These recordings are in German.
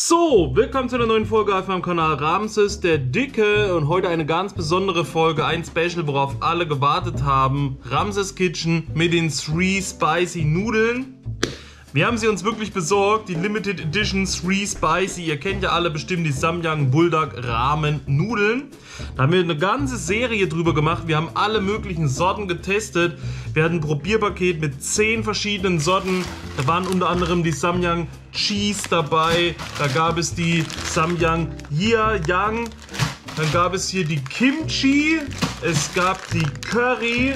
So, willkommen zu einer neuen Folge auf meinem Kanal Ramses der Dicke und heute eine ganz besondere Folge, ein Special, worauf alle gewartet haben. Ramses Kitchen mit den Three Spicy Nudeln. Wir haben sie uns wirklich besorgt, die Limited Edition 3 Spicy. Ihr kennt ja alle bestimmt die Samyang Bulldog Ramen Nudeln. Da haben wir eine ganze Serie drüber gemacht. Wir haben alle möglichen Sorten getestet. Wir hatten ein Probierpaket mit 10 verschiedenen Sorten. Da waren unter anderem die Samyang Cheese dabei. Da gab es die Samyang Yia Yang. Dann gab es hier die Kimchi. Es gab die Curry.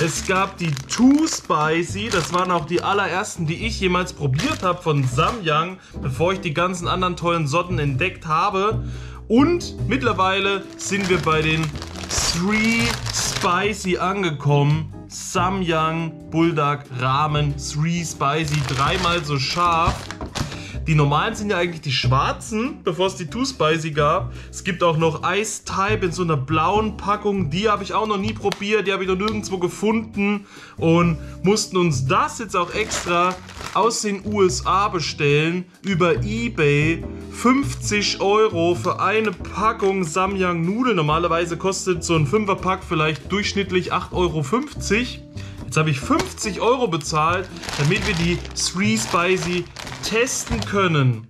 Es gab die Too Spicy, das waren auch die allerersten, die ich jemals probiert habe von Samyang, bevor ich die ganzen anderen tollen Sorten entdeckt habe. Und mittlerweile sind wir bei den Three Spicy angekommen. Samyang Bulldog Ramen Three Spicy, dreimal so scharf. Die normalen sind ja eigentlich die schwarzen, bevor es die Too Spicy gab. Es gibt auch noch Ice Type in so einer blauen Packung. Die habe ich auch noch nie probiert. Die habe ich noch nirgendwo gefunden. Und mussten uns das jetzt auch extra aus den USA bestellen. Über Ebay. 50 Euro für eine Packung Samyang Nudeln. Normalerweise kostet so ein 5er Pack vielleicht durchschnittlich 8,50 Euro. Jetzt habe ich 50 Euro bezahlt, damit wir die Three Spicy testen können.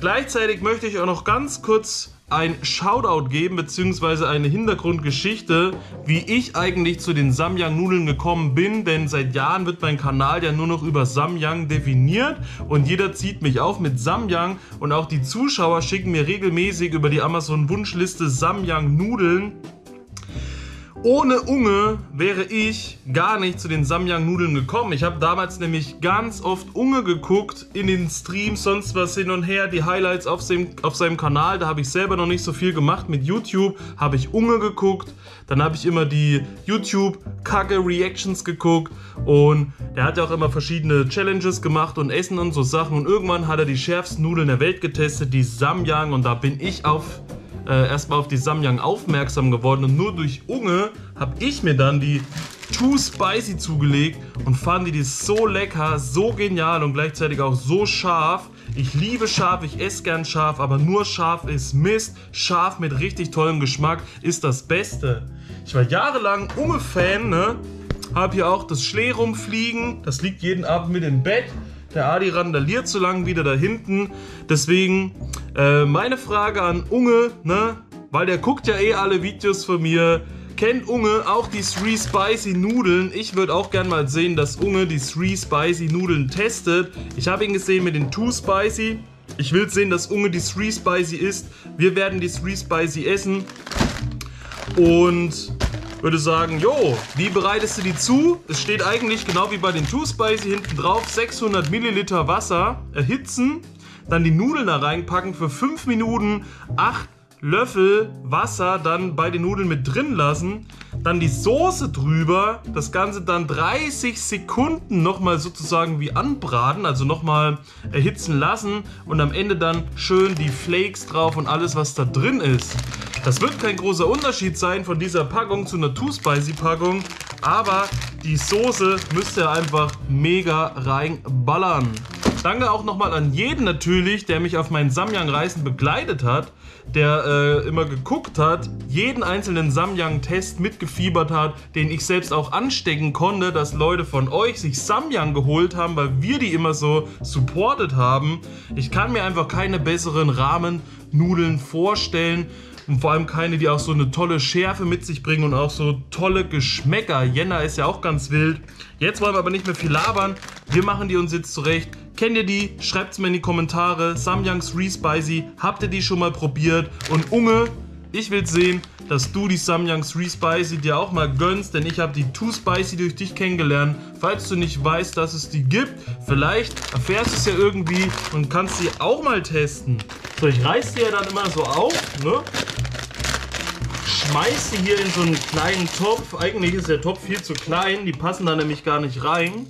Gleichzeitig möchte ich auch noch ganz kurz ein Shoutout geben, beziehungsweise eine Hintergrundgeschichte, wie ich eigentlich zu den Samyang-Nudeln gekommen bin, denn seit Jahren wird mein Kanal ja nur noch über Samyang definiert und jeder zieht mich auf mit Samyang und auch die Zuschauer schicken mir regelmäßig über die Amazon-Wunschliste Samyang-Nudeln ohne Unge wäre ich gar nicht zu den Samyang-Nudeln gekommen. Ich habe damals nämlich ganz oft Unge geguckt in den Streams, sonst was hin und her, die Highlights auf, seinem, auf seinem Kanal. Da habe ich selber noch nicht so viel gemacht. Mit YouTube habe ich Unge geguckt. Dann habe ich immer die YouTube-Kacke-Reactions geguckt. Und der hat ja auch immer verschiedene Challenges gemacht und Essen und so Sachen. Und irgendwann hat er die schärfsten Nudeln der Welt getestet, die Samyang. Und da bin ich auf äh, erstmal auf die Samyang aufmerksam geworden und nur durch Unge habe ich mir dann die Too Spicy zugelegt und fand die so lecker, so genial und gleichzeitig auch so scharf. Ich liebe scharf, ich esse gern scharf, aber nur scharf ist Mist. Scharf mit richtig tollem Geschmack ist das Beste. Ich war jahrelang Unge-Fan, ne? Hab hier auch das Schlee rumfliegen, das liegt jeden Abend mit im Bett. Der Adi randaliert so lange wieder da hinten. Deswegen äh, meine Frage an Unge, ne? Weil der guckt ja eh alle Videos von mir. Kennt Unge auch die Three Spicy Nudeln? Ich würde auch gern mal sehen, dass Unge die Three Spicy Nudeln testet. Ich habe ihn gesehen mit den Two Spicy. Ich will sehen, dass Unge die Three Spicy isst. Wir werden die Three Spicy essen. Und würde sagen, jo, wie bereitest du die zu? Es steht eigentlich genau wie bei den Two Spicy hinten drauf, 600 Milliliter Wasser erhitzen, dann die Nudeln da reinpacken für 5 Minuten, 8 Löffel Wasser dann bei den Nudeln mit drin lassen, dann die Soße drüber, das Ganze dann 30 Sekunden nochmal sozusagen wie anbraten, also nochmal erhitzen lassen und am Ende dann schön die Flakes drauf und alles was da drin ist. Das wird kein großer Unterschied sein von dieser Packung zu einer Too Spicy Packung, aber die Soße müsst ihr einfach mega reinballern. Danke auch nochmal an jeden natürlich, der mich auf meinen Samyang-Reisen begleitet hat, der äh, immer geguckt hat, jeden einzelnen Samyang-Test mitgefiebert hat, den ich selbst auch anstecken konnte, dass Leute von euch sich Samyang geholt haben, weil wir die immer so supportet haben. Ich kann mir einfach keine besseren Ramen-Nudeln vorstellen und vor allem keine, die auch so eine tolle Schärfe mit sich bringen und auch so tolle Geschmäcker. Jena ist ja auch ganz wild. Jetzt wollen wir aber nicht mehr viel labern. Wir machen die uns jetzt zurecht. Kennt ihr die? Schreibt es mir in die Kommentare. Samyangs Re-Spicy, habt ihr die schon mal probiert? Und Unge, ich will sehen, dass du die Samyangs Re-Spicy dir auch mal gönnst, denn ich habe die Too Spicy durch dich kennengelernt. Falls du nicht weißt, dass es die gibt, vielleicht erfährst du es ja irgendwie und kannst sie auch mal testen. So, ich reiß die ja dann immer so auf, ne? Schmeiß sie hier in so einen kleinen Topf. Eigentlich ist der Topf viel zu klein, die passen da nämlich gar nicht rein.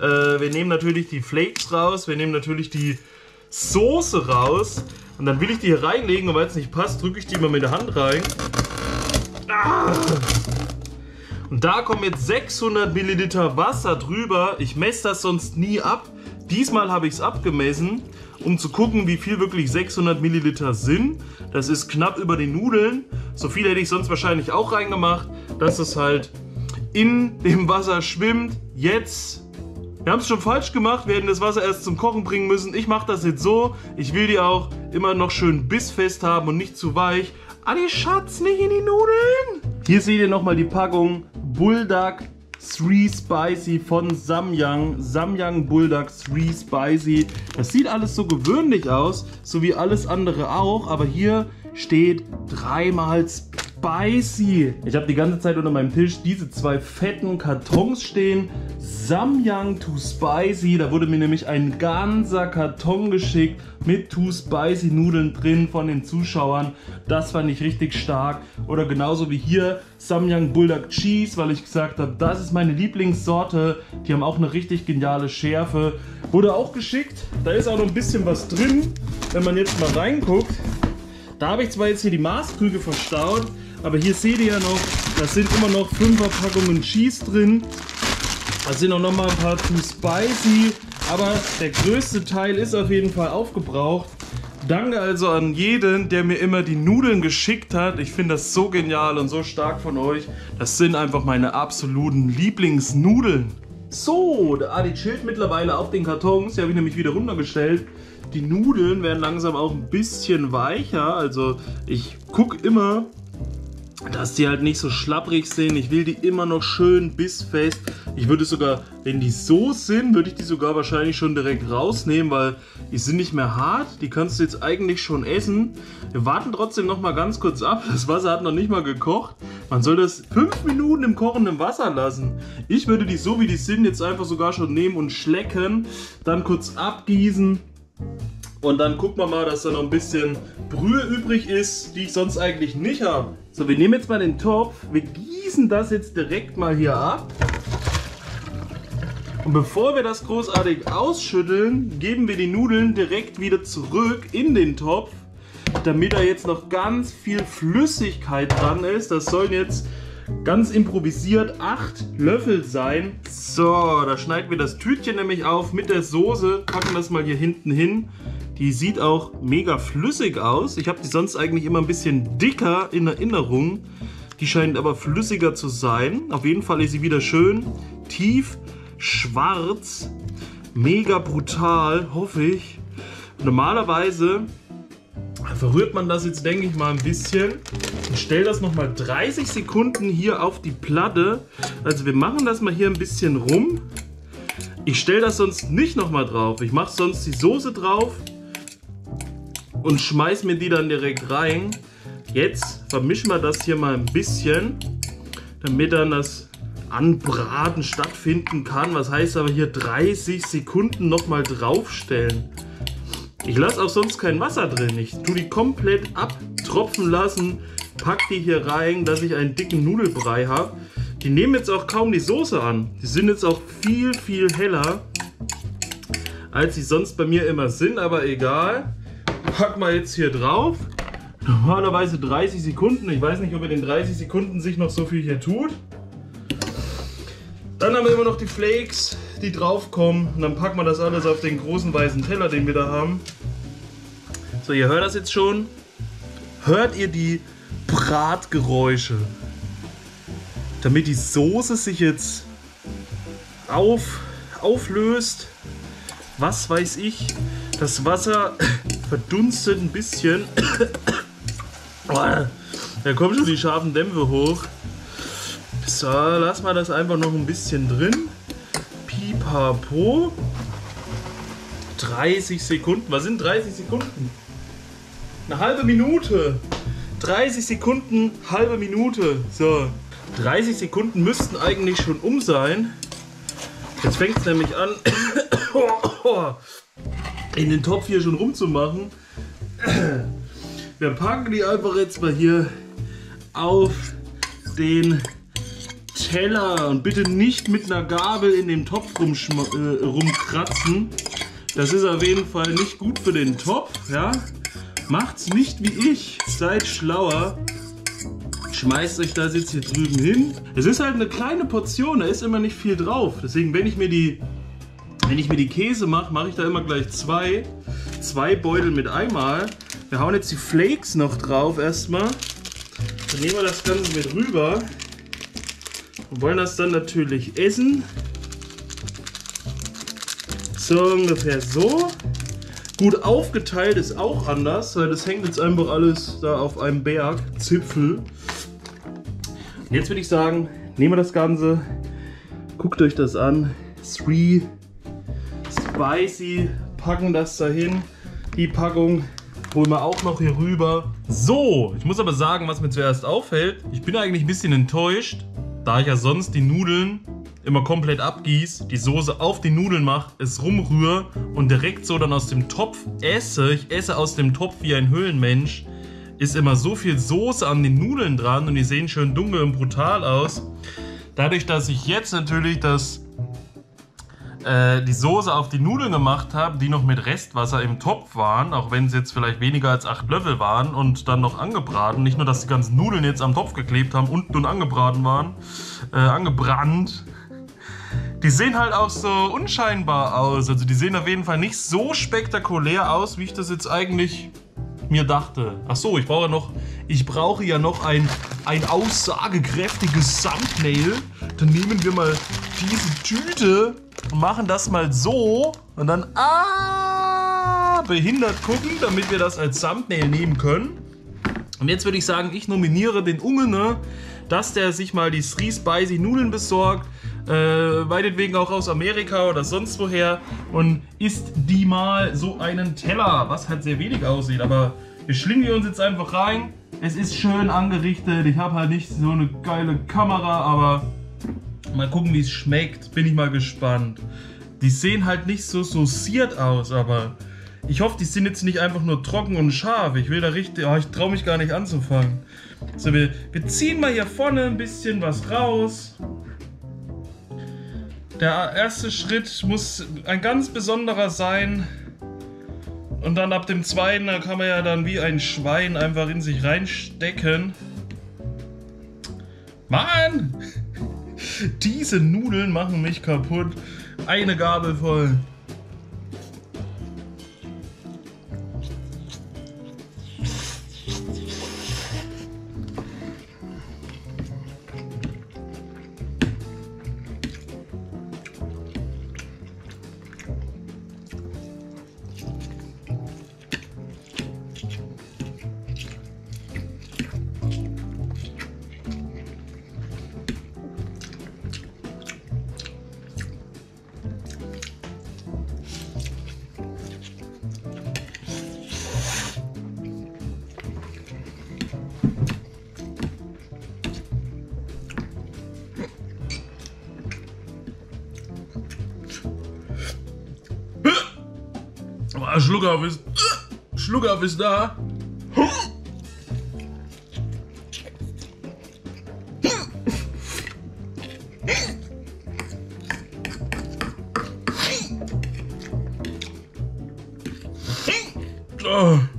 Äh, wir nehmen natürlich die Flakes raus, wir nehmen natürlich die Soße raus. Und dann will ich die hier reinlegen und weil es nicht passt, drücke ich die mal mit der Hand rein. Ah! Und da kommen jetzt 600 Milliliter Wasser drüber. Ich messe das sonst nie ab. Diesmal habe ich es abgemessen um zu gucken, wie viel wirklich 600 Milliliter sind. Das ist knapp über den Nudeln. So viel hätte ich sonst wahrscheinlich auch reingemacht, dass es halt in dem Wasser schwimmt. Jetzt wir haben es schon falsch gemacht, wir hätten das Wasser erst zum Kochen bringen müssen. Ich mache das jetzt so. Ich will die auch immer noch schön bissfest haben und nicht zu weich. Adi Schatz, nicht in die Nudeln! Hier seht ihr nochmal die Packung Bulldog 3 Spicy von Samyang. Samyang Bulldog 3 Spicy. Das sieht alles so gewöhnlich aus, so wie alles andere auch, aber hier steht dreimal Spicy. Ich habe die ganze Zeit unter meinem Tisch diese zwei fetten Kartons stehen. Samyang Too Spicy. Da wurde mir nämlich ein ganzer Karton geschickt mit Too Spicy Nudeln drin von den Zuschauern. Das fand ich richtig stark. Oder genauso wie hier Samyang Bulldog Cheese, weil ich gesagt habe, das ist meine Lieblingssorte. Die haben auch eine richtig geniale Schärfe. Wurde auch geschickt. Da ist auch noch ein bisschen was drin. Wenn man jetzt mal reinguckt. Da habe ich zwar jetzt hier die Maßkrüge verstaut, aber hier seht ihr ja noch, da sind immer noch 5er Packungen Cheese drin. Da sind auch noch mal ein paar zu spicy. Aber der größte Teil ist auf jeden Fall aufgebraucht. Danke also an jeden, der mir immer die Nudeln geschickt hat. Ich finde das so genial und so stark von euch. Das sind einfach meine absoluten Lieblingsnudeln. So, der Adi chillt mittlerweile auf den Kartons. Die habe ich nämlich wieder runtergestellt. Die Nudeln werden langsam auch ein bisschen weicher. Also ich gucke immer, dass die halt nicht so schlapprig sind. Ich will die immer noch schön bissfest. Ich würde sogar, wenn die so sind, würde ich die sogar wahrscheinlich schon direkt rausnehmen, weil die sind nicht mehr hart. Die kannst du jetzt eigentlich schon essen. Wir warten trotzdem noch mal ganz kurz ab. Das Wasser hat noch nicht mal gekocht. Man soll das 5 Minuten im kochenden Wasser lassen. Ich würde die so wie die sind jetzt einfach sogar schon nehmen und schlecken. Dann kurz abgießen. Und dann gucken wir mal, dass da noch ein bisschen Brühe übrig ist, die ich sonst eigentlich nicht habe. So, wir nehmen jetzt mal den Topf, wir gießen das jetzt direkt mal hier ab. Und bevor wir das großartig ausschütteln, geben wir die Nudeln direkt wieder zurück in den Topf, damit da jetzt noch ganz viel Flüssigkeit dran ist. Das sollen jetzt ganz improvisiert 8 Löffel sein. So, da schneiden wir das Tütchen nämlich auf mit der Soße, packen das mal hier hinten hin. Die sieht auch mega flüssig aus. Ich habe die sonst eigentlich immer ein bisschen dicker in Erinnerung. Die scheint aber flüssiger zu sein. Auf jeden Fall ist sie wieder schön tief schwarz. Mega brutal, hoffe ich. Normalerweise verrührt man das jetzt, denke ich mal, ein bisschen und stellt das nochmal 30 Sekunden hier auf die Platte. Also wir machen das mal hier ein bisschen rum. Ich stelle das sonst nicht nochmal drauf. Ich mache sonst die Soße drauf und schmeiß mir die dann direkt rein. Jetzt vermischen wir das hier mal ein bisschen, damit dann das Anbraten stattfinden kann. Was heißt aber hier 30 Sekunden nochmal draufstellen. Ich lasse auch sonst kein Wasser drin. Ich tue die komplett abtropfen lassen, pack die hier rein, dass ich einen dicken Nudelbrei habe. Die nehmen jetzt auch kaum die Soße an. Die sind jetzt auch viel, viel heller, als sie sonst bei mir immer sind, aber egal packen wir jetzt hier drauf. Normalerweise 30 Sekunden. Ich weiß nicht, ob in den 30 Sekunden sich noch so viel hier tut. Dann haben wir immer noch die Flakes, die draufkommen. Und dann packen wir das alles auf den großen weißen Teller, den wir da haben. So, ihr hört das jetzt schon. Hört ihr die Bratgeräusche? Damit die Soße sich jetzt auf, auflöst. Was weiß ich. Das Wasser verdunstet ein bisschen. da kommen schon die scharfen Dämpfe hoch. So, lass mal das einfach noch ein bisschen drin. Pipapo. 30 Sekunden. Was sind 30 Sekunden? Eine halbe Minute. 30 Sekunden, halbe Minute. So. 30 Sekunden müssten eigentlich schon um sein. Jetzt fängt es nämlich an. in den Topf hier schon rumzumachen. Wir packen die einfach jetzt mal hier auf den Teller und bitte nicht mit einer Gabel in den Topf äh, rumkratzen. Das ist auf jeden Fall nicht gut für den Topf. Ja? Macht's nicht wie ich. Seid schlauer. Schmeißt euch das jetzt hier drüben hin. Es ist halt eine kleine Portion, da ist immer nicht viel drauf. Deswegen, wenn ich mir die wenn ich mir die Käse mache, mache ich da immer gleich zwei. zwei Beutel mit einmal. Wir hauen jetzt die Flakes noch drauf erstmal. Dann nehmen wir das Ganze mit rüber und wollen das dann natürlich essen. So ungefähr so. Gut aufgeteilt ist auch anders, weil das hängt jetzt einfach alles da auf einem Berg, Zipfel. Und jetzt würde ich sagen, nehmen wir das Ganze, guckt euch das an. Three Spicy, packen das dahin. Die Packung holen wir auch noch hier rüber. So, ich muss aber sagen, was mir zuerst auffällt, ich bin eigentlich ein bisschen enttäuscht, da ich ja sonst die Nudeln immer komplett abgieße, die Soße auf die Nudeln mache, es rumrühre und direkt so dann aus dem Topf esse. Ich esse aus dem Topf wie ein Höhlenmensch. Ist immer so viel Soße an den Nudeln dran und die sehen schön dunkel und brutal aus. Dadurch, dass ich jetzt natürlich das äh, die Soße auf die Nudeln gemacht habe, die noch mit Restwasser im Topf waren, auch wenn es jetzt vielleicht weniger als 8 Löffel waren und dann noch angebraten. Nicht nur, dass die ganzen Nudeln jetzt am Topf geklebt haben und nun angebraten waren, äh, angebrannt. Die sehen halt auch so unscheinbar aus. Also die sehen auf jeden Fall nicht so spektakulär aus, wie ich das jetzt eigentlich mir dachte. Ach so, ich brauche noch, ich brauche ja noch ein, ein aussagekräftiges Thumbnail. Dann nehmen wir mal diese Tüte und machen das mal so und dann ah, behindert gucken, damit wir das als Thumbnail nehmen können. Und jetzt würde ich sagen, ich nominiere den Unge, ne, dass der sich mal die Sri Spicy Nudeln besorgt, äh, meinetwegen auch aus Amerika oder sonst woher und isst die mal so einen Teller, was halt sehr wenig aussieht, aber wir schlingen uns jetzt einfach rein. Es ist schön angerichtet, ich habe halt nicht so eine geile Kamera, aber Mal gucken, wie es schmeckt. Bin ich mal gespannt. Die sehen halt nicht so sauciert aus, aber ich hoffe, die sind jetzt nicht einfach nur trocken und scharf. Ich will da richtig. Oh, ich traue mich gar nicht anzufangen. So, wir, wir ziehen mal hier vorne ein bisschen was raus. Der erste Schritt muss ein ganz besonderer sein. Und dann ab dem zweiten, da kann man ja dann wie ein Schwein einfach in sich reinstecken. Mann! Diese Nudeln machen mich kaputt. Eine Gabel voll. Schluckauf ist. Schluckauf ist da. Oh.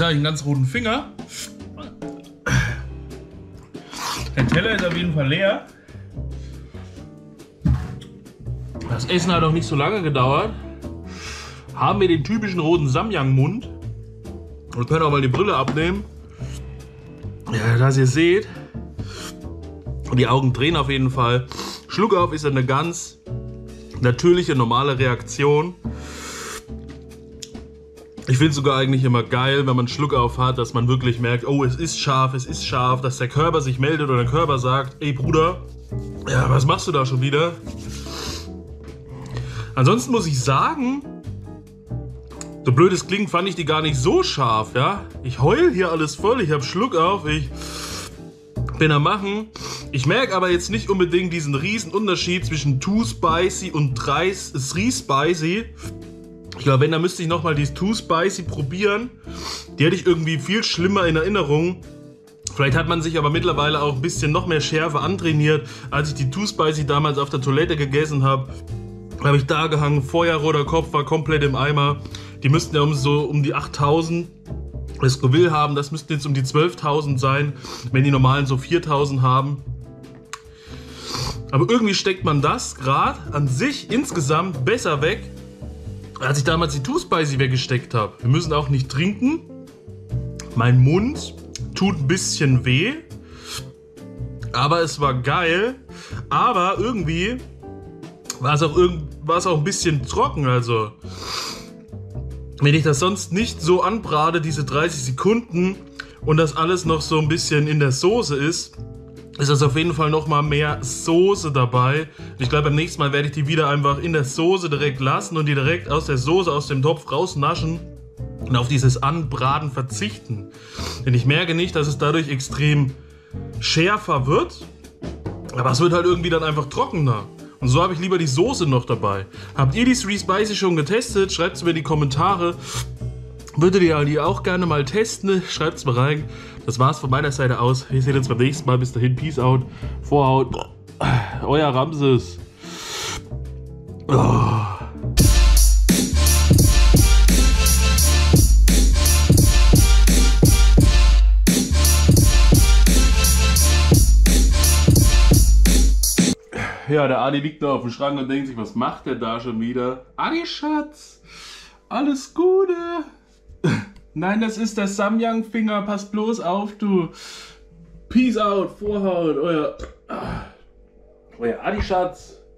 Jetzt habe ich einen ganz roten Finger. Der Teller ist auf jeden Fall leer. Das Essen hat auch nicht so lange gedauert. Haben wir den typischen roten Samyang-Mund. Wir können auch mal die Brille abnehmen. Ja, dass ihr seht. Die Augen drehen auf jeden Fall. Schluck auf ist eine ganz natürliche, normale Reaktion. Ich finde es sogar eigentlich immer geil, wenn man Schluck auf hat, dass man wirklich merkt, oh, es ist scharf, es ist scharf, dass der Körper sich meldet oder der Körper sagt, ey Bruder, Ja, was machst du da schon wieder? Ansonsten muss ich sagen, so blöd es klingt, fand ich die gar nicht so scharf, ja. Ich heul hier alles voll, ich hab Schluck auf, ich bin am Machen. Ich merke aber jetzt nicht unbedingt diesen riesen Unterschied zwischen Too Spicy und 3 Three Spicy. Ich glaube, wenn, dann müsste ich nochmal die Too Spicy probieren. Die hätte ich irgendwie viel schlimmer in Erinnerung. Vielleicht hat man sich aber mittlerweile auch ein bisschen noch mehr Schärfe antrainiert. Als ich die Too Spicy damals auf der Toilette gegessen habe, habe ich da gehangen. Feuerroter Kopf war komplett im Eimer. Die müssten ja um so um die 8000 das Scoville haben. Das müssten jetzt um die 12.000 sein, wenn die normalen so 4.000 haben. Aber irgendwie steckt man das gerade an sich insgesamt besser weg, als ich damals die Too Spicy weggesteckt habe. Wir müssen auch nicht trinken. Mein Mund tut ein bisschen weh. Aber es war geil. Aber irgendwie war es auch, war es auch ein bisschen trocken. Also, wenn ich das sonst nicht so anbrate, diese 30 Sekunden, und das alles noch so ein bisschen in der Soße ist, ist das auf jeden Fall noch mal mehr Soße dabei. Ich glaube, beim nächsten Mal werde ich die wieder einfach in der Soße direkt lassen und die direkt aus der Soße, aus dem Topf rausnaschen und auf dieses Anbraten verzichten. Denn ich merke nicht, dass es dadurch extrem schärfer wird, aber es wird halt irgendwie dann einfach trockener. Und so habe ich lieber die Soße noch dabei. Habt ihr die Three Spicy schon getestet? Schreibt es mir in die Kommentare. Würdet ihr die auch gerne mal testen? Schreibt es mir rein. Das war's von meiner Seite aus. Wir sehen uns beim nächsten Mal. Bis dahin, Peace out. Vorhaut. Euer Ramses. Oh. Ja, der Adi liegt da auf dem Schrank und denkt sich, was macht der da schon wieder? Adi Schatz, alles Gute. Nein, das ist der Samyang-Finger, pass bloß auf, du. Peace out, Vorhaut, euer, euer Adi Schatz.